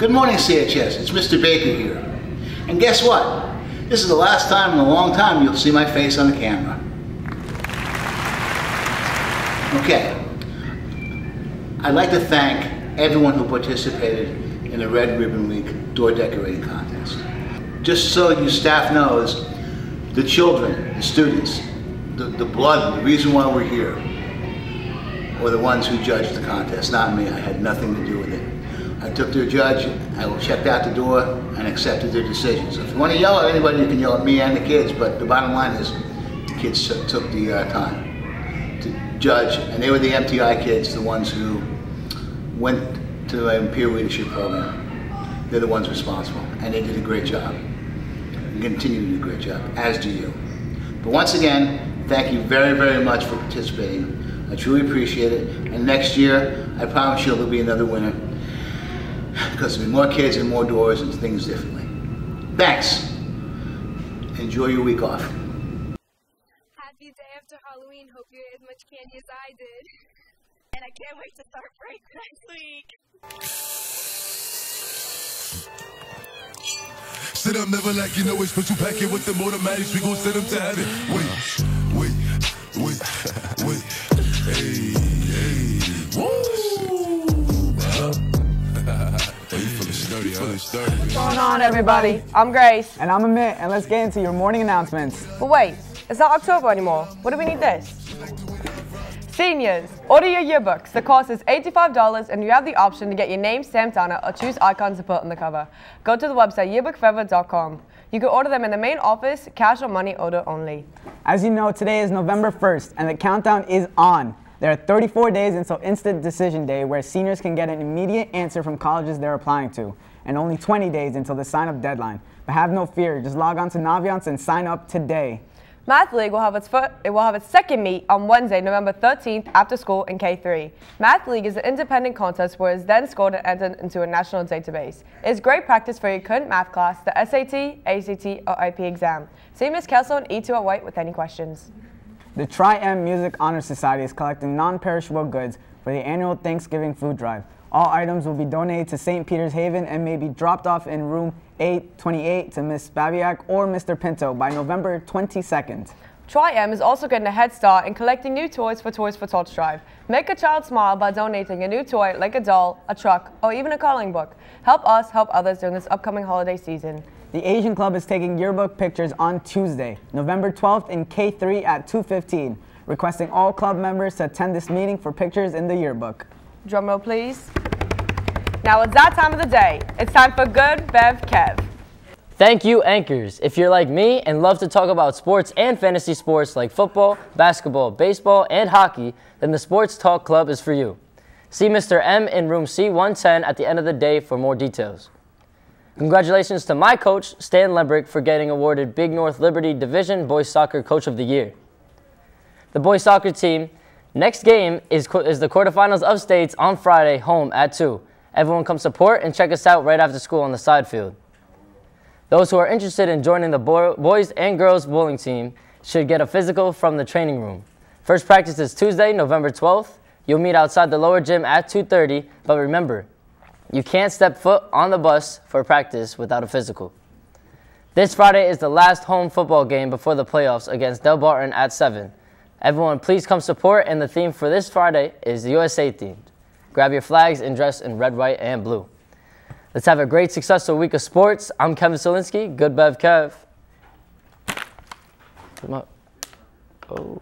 Good morning, CHS. It's Mr. Baker here. And guess what? This is the last time in a long time you'll see my face on the camera. Okay. I'd like to thank everyone who participated in the Red Ribbon Week door decorating contest. Just so you staff knows, the children, the students, the, the blood, the reason why we're here, were the ones who judged the contest, not me. I had nothing to do with it. I took their judge, I checked out the door, and accepted their decisions. If you want to yell at anybody, you can yell at me and the kids, but the bottom line is the kids took the uh, time to judge, and they were the MTI kids, the ones who went to a peer leadership program. They're the ones responsible, and they did a great job. And continue to do a great job, as do you. But once again, thank you very, very much for participating. I truly appreciate it. And next year, I promise you there'll be another winner because there'll be more kids and more doors and things differently. Thanks. Enjoy your week off. Happy day after Halloween. Hope you ate as much candy as I did. And I can't wait to start break next week. Sit up, never like you know it's but you pack it with the automatics. We gon' send them to heaven. Wait, wait, wait, sturdy, huh? What's going on, everybody? I'm Grace. And I'm Amit, and let's get into your morning announcements. But wait, it's not October anymore. What do we need this? Seniors, order your yearbooks. The cost is $85 and you have the option to get your name stamped on it or choose icons to put on the cover. Go to the website yearbookforever.com. You can order them in the main office, cash or money order only. As you know, today is November 1st, and the countdown is on. There are 34 days until Instant Decision Day, where seniors can get an immediate answer from colleges they're applying to, and only 20 days until the sign up deadline. But have no fear, just log on to Naviance and sign up today. Math League will have its fir- it will have its second meet on Wednesday, November 13th, after school in K3. Math League is an independent contest where it's then scored and entered into a national database. It's great practice for your current math class, the SAT, ACT, or AP exam. See Ms. Kelso and E2 at White with any questions. The Tri-M Music Honor Society is collecting non-perishable goods for the annual Thanksgiving food drive. All items will be donated to St. Peter's Haven and may be dropped off in room 828 to Ms. Babiak or Mr. Pinto by November 22nd. Tri-M is also getting a head start in collecting new toys for Toys for Tots Drive. Make a child smile by donating a new toy like a doll, a truck, or even a coloring book. Help us help others during this upcoming holiday season. The Asian Club is taking yearbook pictures on Tuesday, November 12th in K3 at 2.15, requesting all club members to attend this meeting for pictures in the yearbook. Drum roll, please. Now it's that time of the day. It's time for Good Bev Kev. Thank you, anchors. If you're like me and love to talk about sports and fantasy sports like football, basketball, baseball, and hockey, then the Sports Talk Club is for you. See Mr. M in room C110 at the end of the day for more details. Congratulations to my coach, Stan Lembrick, for getting awarded Big North Liberty Division Boys Soccer Coach of the Year. The boys soccer team, next game is, is the quarterfinals of states on Friday, home at 2. Everyone come support and check us out right after school on the side field. Those who are interested in joining the bo- boys and girls bowling team should get a physical from the training room. First practice is Tuesday, November 12th. You'll meet outside the lower gym at 2:30, but remember, you can't step foot on the bus for practice without a physical. This Friday is the last home football game before the playoffs against Delbarton at 7. Everyone, please come support, and the theme for this Friday is the USA themed. Grab your flags and dress in red, white, and blue. Let's have a great, successful week of sports. I'm Kevin Solinsky. Good Bev Kev. Come up. Oh.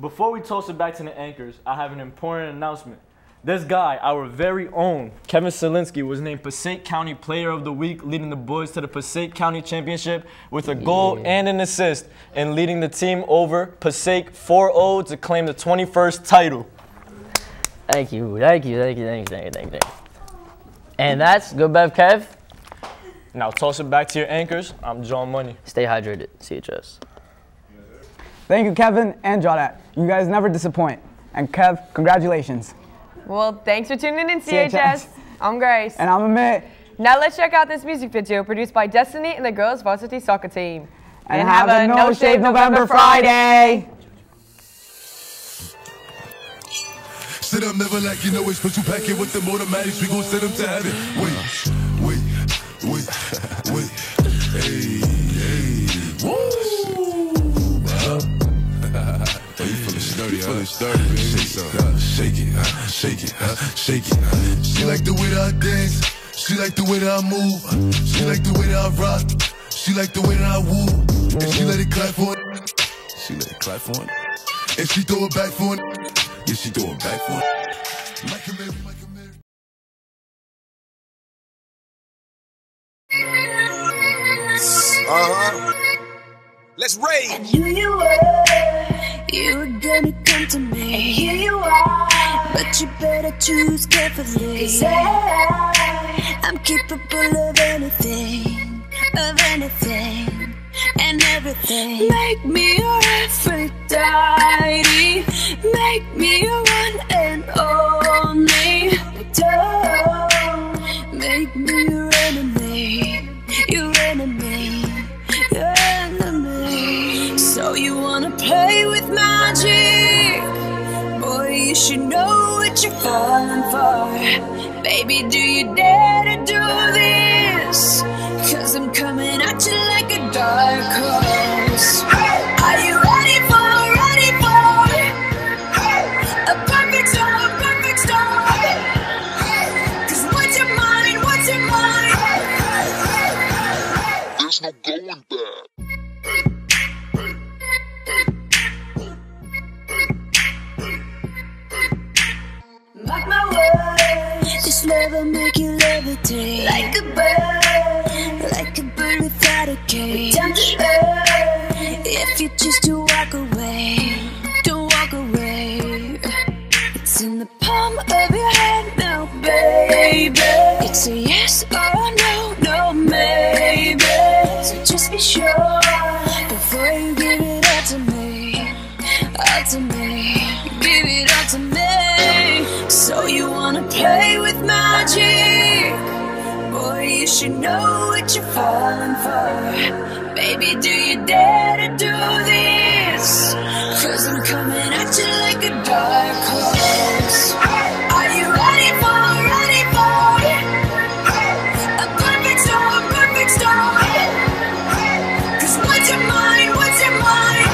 Before we toss it back to the anchors, I have an important announcement. This guy, our very own Kevin Selinsky, was named Passaic County Player of the Week, leading the boys to the Passaic County Championship with a goal Yeah. and an assist, and leading the team over Passaic 4-0 to claim the 21st title. Thank you, thank you, thank you, thank you, thank you, thank you. And that's Good Bev Kev. Now toss it back to your anchors. I'm John Money. Stay hydrated, CHS. Thank you, Kevin and Jawdat. You guys never disappoint. And Kev, congratulations. Well, thanks for tuning in, CHS. CHS. I'm Grace. And I'm Amit. Now let's check out this music video produced by Destiny and the girls varsity soccer team. And, and have, have, a No, no Shave November, November Friday. Friday. Sit up, never like you know it, but you pack it with them automatics. We gon' set them to heaven. Wait, wait, wait, wait. Hey, hey. Woo! Huh? you feeling sturdy, huh? You feeling sturdy. Say something shake it, huh? Shake it. Huh? She like the way that I dance. She like the way that I move. She like the way that I rock. She like the way that I woo. And she let it clap for it. She let it clap for it. And she throw it back for it. Yeah, she throw it back for it. Like a Mary, like a Mary. Uh-huh. Let's rage. And here you were, you were gonna come to me. And here you are, but you better choose carefully. Cause I, I'm capable of anything, of anything, and everything. Make me your Aphrodite, make me your one and only. Don't you know what you're falling for. Baby, do you dare to do this? Cause I'm coming at you like a dark horse. Hey! Are you ready for, ready for Hey! a perfect storm, a perfect storm? Cause what's your mind, what's your mind? There's no going back. Love will make you levitate like a bird, like a bird without a cage. Down to earth, if you choose to walk away, don't walk away. It's in the palm of your hand now, baby. It's a yes or no, no maybe. So just be sure magic? Boy, you should know what you're falling for. Baby, do you dare to do this? Cause I'm coming at you like a dark horse. Are you ready for, ready for a perfect storm, a perfect storm? Cause what's your mind, what's your mind?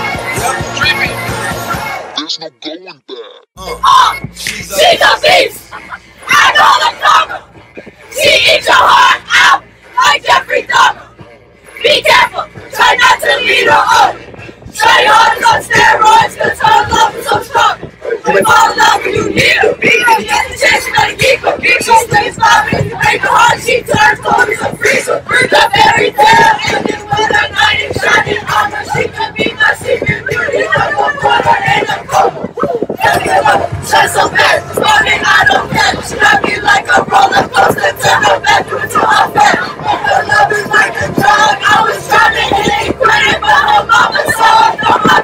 There's no going back. Uh, oh, she's a beast! Heart out like Jeffrey Dahmer! Be careful! Try not to lead her on! Try your heart on steroids cause her love is so strong! We fall in love when you need her! Be her, get the chance, you gotta keep her! Keep she stays loving, you break her heart, she turns cold as a freezer! The fairy tale ending with a knight in shining armor! She could be my secret beauty, I will put her in a coma! Shine so bad, morning I don't care. She got me like a roller coaster, turn her I was trying to it, credit, but her mama saw it. Throw my